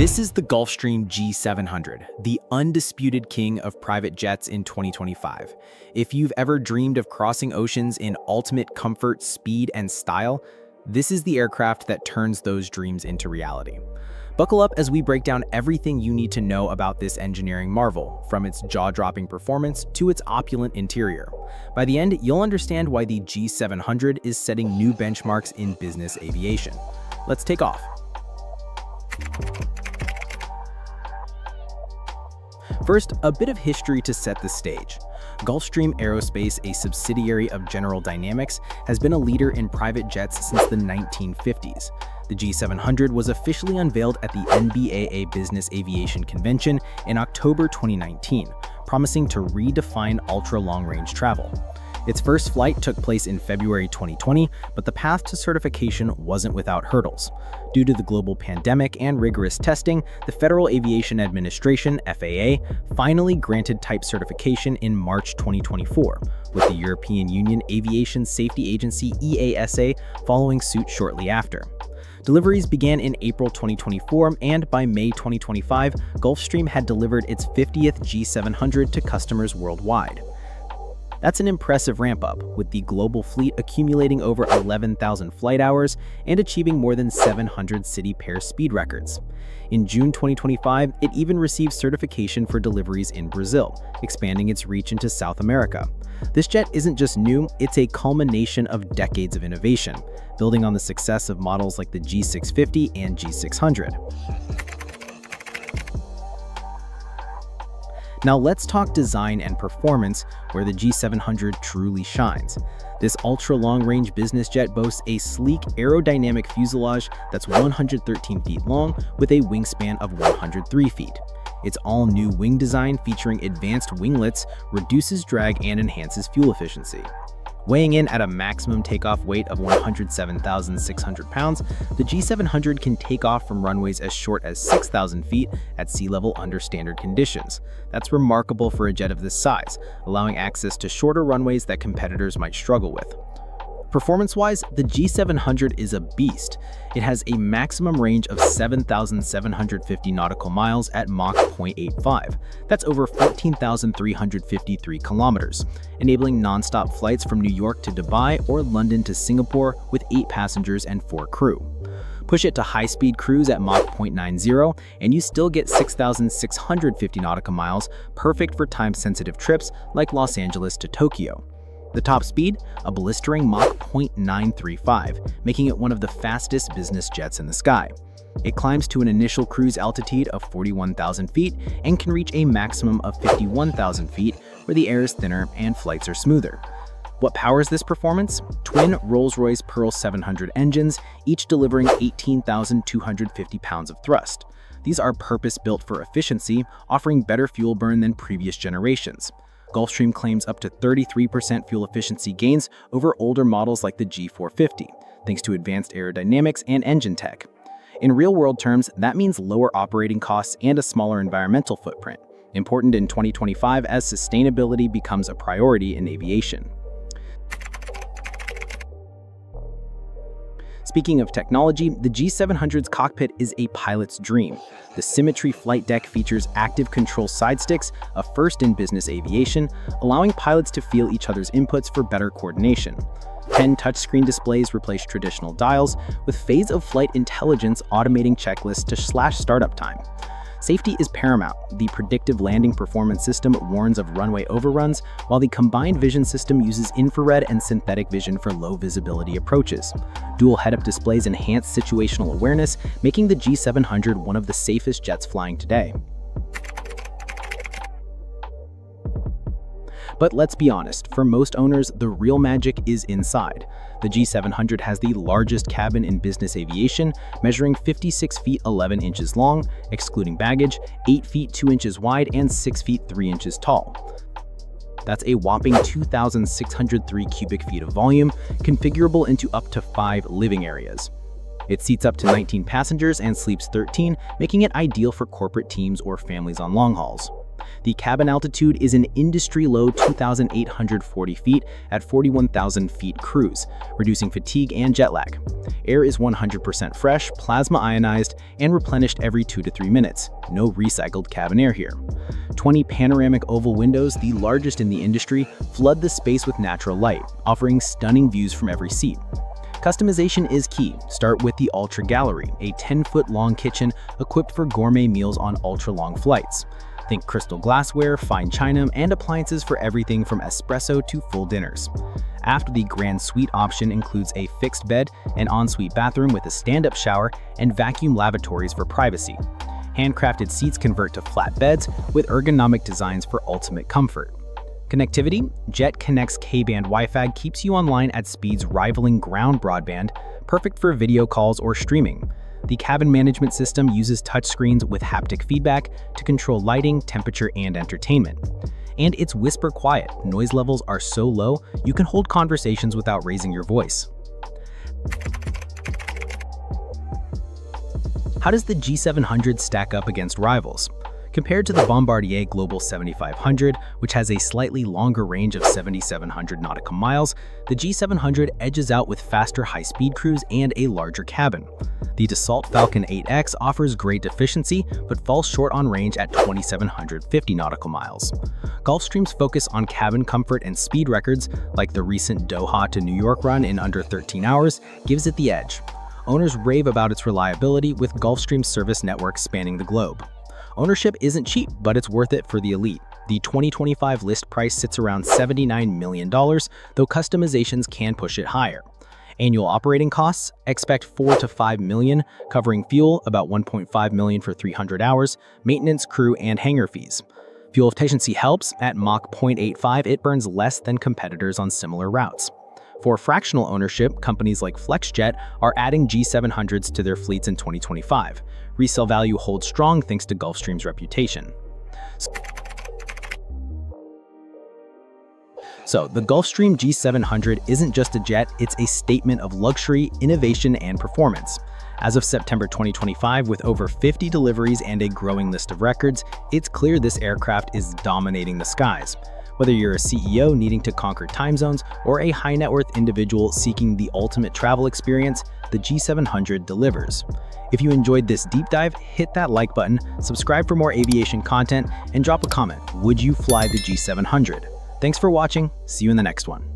This is the Gulfstream G700, the undisputed king of private jets in 2025. If you've ever dreamed of crossing oceans in ultimate comfort, speed, and style, this is the aircraft that turns those dreams into reality. Buckle up as we break down everything you need to know about this engineering marvel, from its jaw-dropping performance to its opulent interior. By the end, you'll understand why the G700 is setting new benchmarks in business aviation. Let's take off. First, a bit of history to set the stage. Gulfstream Aerospace, a subsidiary of General Dynamics, has been a leader in private jets since the 1950s. The G700 was officially unveiled at the NBAA Business Aviation Convention in October 2019, promising to redefine ultra-long-range travel. Its first flight took place in February 2020, but the path to certification wasn't without hurdles. Due to the global pandemic and rigorous testing, the Federal Aviation Administration, FAA, finally granted type certification in March 2024, with the European Union Aviation Safety Agency EASA following suit shortly after. Deliveries began in April 2024, and by May 2025, Gulfstream had delivered its 50th G700 to customers worldwide. That's an impressive ramp up, with the global fleet accumulating over 11,000 flight hours and achieving more than 700 city pair speed records. In June 2025, it even received certification for deliveries in Brazil, expanding its reach into South America. This jet isn't just new, it's a culmination of decades of innovation, building on the success of models like the G650 and G600. Now let's talk design and performance, where the G700 truly shines. This ultra-long-range business jet boasts a sleek aerodynamic fuselage that's 113 feet long with a wingspan of 103 feet. Its all-new wing design featuring advanced winglets reduces drag and enhances fuel efficiency. Weighing in at a maximum takeoff weight of 107,600 pounds, the G700 can take off from runways as short as 6,000 feet at sea level under standard conditions. That's remarkable for a jet of this size, allowing access to shorter runways that competitors might struggle with. Performance-wise, the G700 is a beast. It has a maximum range of 7,750 nautical miles at Mach 0.85. That's over 14,353 kilometers, enabling non-stop flights from New York to Dubai or London to Singapore with 8 passengers and 4 crew. Push it to high-speed cruise at Mach 0.90, and you still get 6,650 nautical miles, perfect for time-sensitive trips like Los Angeles to Tokyo. The top speed, a blistering Mach 0.935, making it one of the fastest business jets in the sky. It climbs to an initial cruise altitude of 41,000 feet and can reach a maximum of 51,000 feet where the air is thinner and flights are smoother. What powers this performance? Twin Rolls-Royce Pearl 700 engines, each delivering 18,250 pounds of thrust. These are purpose-built for efficiency, offering better fuel burn than previous generations. Gulfstream claims up to 33% fuel efficiency gains over older models like the G450, thanks to advanced aerodynamics and engine tech. In real-world terms, that means lower operating costs and a smaller environmental footprint, important in 2025 as sustainability becomes a priority in aviation. Speaking of technology, the G700's cockpit is a pilot's dream. The Symmetry flight deck features active control side sticks, a first in business aviation, allowing pilots to feel each other's inputs for better coordination. 10 touchscreen displays replace traditional dials, with phase of flight intelligence automating checklists to slash startup time. Safety is paramount. The predictive landing performance system warns of runway overruns, while the combined vision system uses infrared and synthetic vision for low visibility approaches. Dual head-up displays enhance situational awareness, making the G700 one of the safest jets flying today. But let's be honest, for most owners, the real magic is inside. The G700 has the largest cabin in business aviation, measuring 56 feet 11 inches long, excluding baggage, 8 feet 2 inches wide, and 6 feet 3 inches tall. That's a whopping 2,603 cubic feet of volume, configurable into up to 5 living areas. It seats up to 19 passengers and sleeps 13, making it ideal for corporate teams or families on long hauls. The cabin altitude is an industry-low 2,840 feet at 41,000 feet cruise, reducing fatigue and jet lag. Air is 100% fresh, plasma ionized, and replenished every 2 to 3 minutes. No recycled cabin air here. 20 panoramic oval windows, the largest in the industry, flood the space with natural light, offering stunning views from every seat. Customization is key. Start with the Ultra Gallery, a 10-foot long kitchen equipped for gourmet meals on ultra-long flights. Think crystal glassware, fine china, and appliances for everything from espresso to full dinners. After the Grand Suite option includes a fixed bed, an ensuite bathroom with a stand-up shower, and vacuum lavatories for privacy. Handcrafted seats convert to flat beds with ergonomic designs for ultimate comfort. Connectivity, Jet ConneX's K-band Wi-Fi keeps you online at speeds rivaling ground broadband, perfect for video calls or streaming. The cabin management system uses touchscreens with haptic feedback to control lighting, temperature, and entertainment. And it's whisper quiet. Noise levels are so low, you can hold conversations without raising your voice. How does the G700 stack up against rivals? Compared to the Bombardier Global 7500, which has a slightly longer range of 7,700 nautical miles, the G700 edges out with faster high-speed cruise and a larger cabin. The Dassault Falcon 8X offers great efficiency, but falls short on range at 2,750 nautical miles. Gulfstream's focus on cabin comfort and speed records, like the recent Doha to New York run in under 13 hours, gives it the edge. Owners rave about its reliability with Gulfstream's service network spanning the globe. Ownership isn't cheap, but it's worth it for the elite. The 2025 list price sits around $79 million, though customizations can push it higher. Annual operating costs, expect 4 to 5 million, covering fuel, about 1.5 million for 300 hours, maintenance, crew, and hangar fees. Fuel efficiency helps, at Mach 0.85 it burns less than competitors on similar routes. For fractional ownership, companies like FlexJet are adding G700s to their fleets in 2025. Resale value holds strong thanks to Gulfstream's reputation. So, the Gulfstream G700 isn't just a jet, it's a statement of luxury, innovation, and performance. As of September 2025, with over 50 deliveries and a growing list of records, it's clear this aircraft is dominating the skies. Whether you're a CEO needing to conquer time zones or a high net worth individual seeking the ultimate travel experience, the G700 delivers. If you enjoyed this deep dive, hit that like button, subscribe for more aviation content, and drop a comment. Would you fly the G700? Thanks for watching. See you in the next one.